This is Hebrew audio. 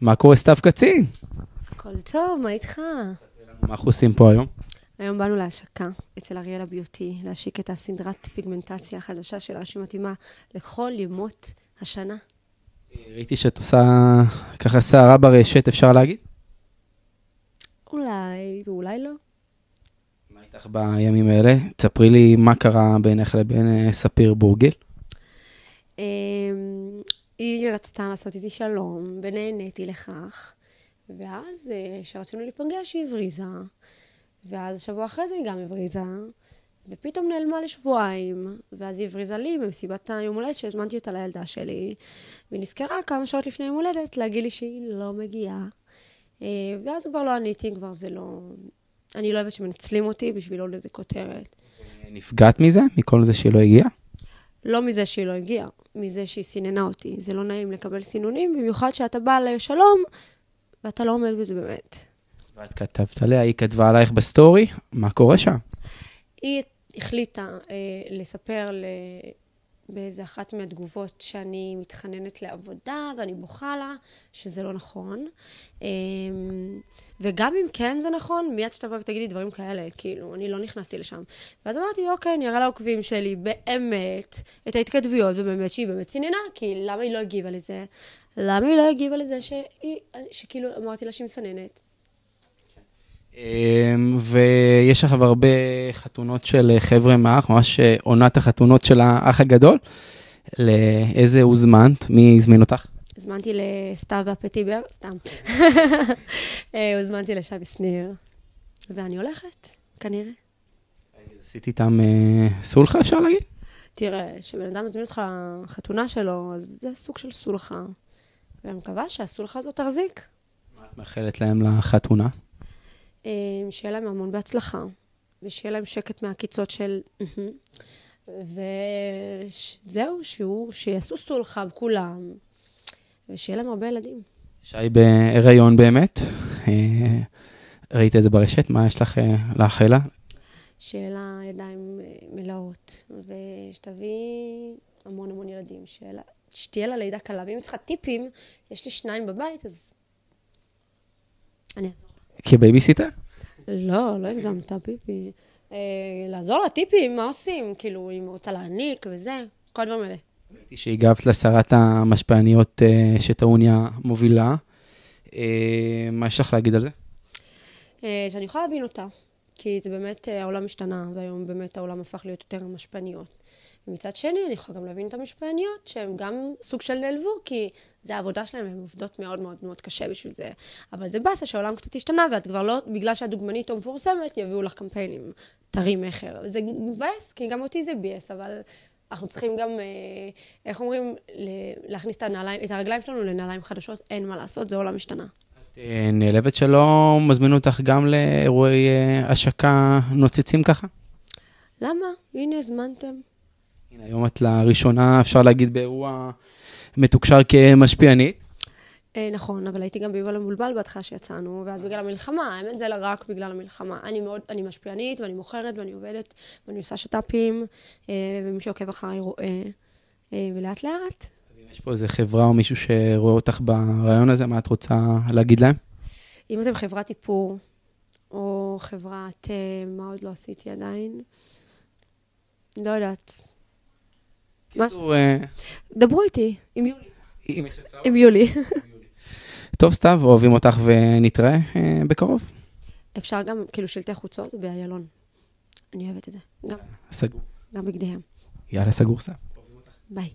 מה קורה, סתיו קצין? הכל טוב, מה איתך? מה אנחנו עושים פה היום? היום באנו להשקה אצל אריאל הביוטי, להשיק את הסדרת פיגמנטציה החדשה שלה, שמתאימה לכל ימות השנה. ראיתי שאת עושה ככה שערה ברשת, אפשר להגיד? אולי, ואולי לא. מה איתך בימים האלה? תספרי לי מה קרה בינך לבין אה, ספיר בורגיל. היא רצתה לעשות איתי שלום, ונהניתי לכך. ואז, אה, כשרצינו להיפגש, היא הבריזה. ואז שבוע אחרי זה היא גם הבריזה. ופתאום נעלמה לשבועיים, ואז היא הבריזה לי במסיבת היום הולדת שהזמנתי אותה לילדה שלי, והיא נזכרה כמה שעות לפני יום הולדת להגיד לי שהיא לא מגיעה. אה, ואז כבר לא עניתי, כבר זה לא... אני לא אוהבת שמנצלים אותי בשביל עוד איזה כותרת. נפגעת מזה? מכל זה שהיא לא הגיעה? לא מזה שהיא לא הגיעה, מזה שהיא סיננה אותי. זה לא נעים לקבל סינונים, במיוחד שאתה בא לשלום, ואתה לא עומד בזה באמת. ואת כתבת עליה, היא כתבה עלייך בסטורי, מה קורה שם? היא החליטה אה, לספר ל... באיזה אחת מהתגובות שאני מתחננת לעבודה ואני בוכה לה, שזה לא נכון. אה, וגם אם כן זה נכון, מיד שתבוא ותגידי דברים כאלה, כאילו, אני לא נכנסתי לשם. ואז אמרתי, אוקיי, אני אראה לעוקבים שלי באמת את ההתכתבויות, ובאמת שהיא באמת ציננה, כי למה היא לא הגיבה לזה? למה היא לא הגיבה לזה שהיא, שכאילו אמרתי לה שהיא מסננת? אמ, ויש לך הרבה חתונות של חבר'ה מהאח, ממש עונת החתונות של האח הגדול. לאיזה הוזמנת? מי הזמין אותך? הזמנתי לסתיו והפטיבר, סתם. אה, הוזמנתי לשבי שניר, ואני הולכת, כנראה. עשית איתם אה, סולחה, אפשר להגיד? תראה, כשבן אדם מזמין אותך לחתונה שלו, אז זה סוג של סולחה. ואני מקווה שהסולחה הזאת תחזיק. מה את מאחלת להם לחתונה? אה, שיהיה להם המון בהצלחה, ושיהיה להם שקט מהעקיצות של... וזהו, שהוא, שיעשו סולחה כולם, ושיהיה להם הרבה ילדים. שי בהיריון באמת, אה, ראית את זה ברשת, מה יש לך אה, לאחל לה? שיהיה לה ידיים מלאות, ושתביא המון המון ילדים, שלה, שתהיה לה לידה קלה. ואם צריכה טיפים, יש לי שניים בבית, אז אני אעזור. כבייביסיטר? לא, לא הגזמת, פיפי. אה, לעזור לה, טיפים, מה עושים? כאילו, אם רוצה להעניק וזה, כל הדברים האלה. ראיתי שהגבת לשרת המשפעניות אה, שטעוניה מובילה. אה, מה יש לך להגיד על זה? שאני יכולה להבין אותה, כי זה באמת, אה, העולם השתנה, והיום באמת העולם הפך להיות יותר משפעניות. ומצד שני, אני יכולה גם להבין את המשפעניות, שהן גם סוג של נעלבו, כי זה העבודה שלהן, הן עובדות מאוד מאוד מאוד קשה בשביל זה. אבל זה באסה שהעולם קצת השתנה, ואת כבר לא, בגלל שאת דוגמנית או מפורסמת, יביאו לך קמפיינים, תרים מכר. זה מבאס, כי גם אותי זה ביאס, אבל אנחנו צריכים גם, אה, איך אומרים, להכניס את, הנעליים, את הרגליים שלנו לנעליים חדשות, אין מה לעשות, זה עולם השתנה. אה, נעלבת שלא מזמינו אותך גם לאירועי אה, השקה נוצצים ככה? למה? הנה, הזמנתם. הנה, היום את לראשונה, אפשר להגיד, באירוע מתוקשר כמשפיענית. אה, נכון, אבל הייתי גם ביובל המבולבל בהתחלה שיצאנו, ואז בגלל המלחמה, האמת זה רק בגלל המלחמה. אני מאוד, אני משפיענית, ואני מוכרת, ואני עובדת, ואני עושה שת"פים, ומי שעוקב אחריי רואה, אה, ולאט לאט. יש פה איזה חברה או מישהו שרואה אותך ברעיון הזה, מה את רוצה להגיד להם? אם אתם חברת איפור, או חברת, מה עוד לא עשיתי עדיין? לא יודעת. קיצור... דברו איתי, עם יולי. עם יולי. טוב, סתיו, אוהבים אותך ונתראה אה, בקרוב. אפשר גם, כאילו, שלטי חוצות באיילון. אני אוהבת את זה. גם, סגור. גם בגדיהם. יאללה, סגור סתיו. ביי.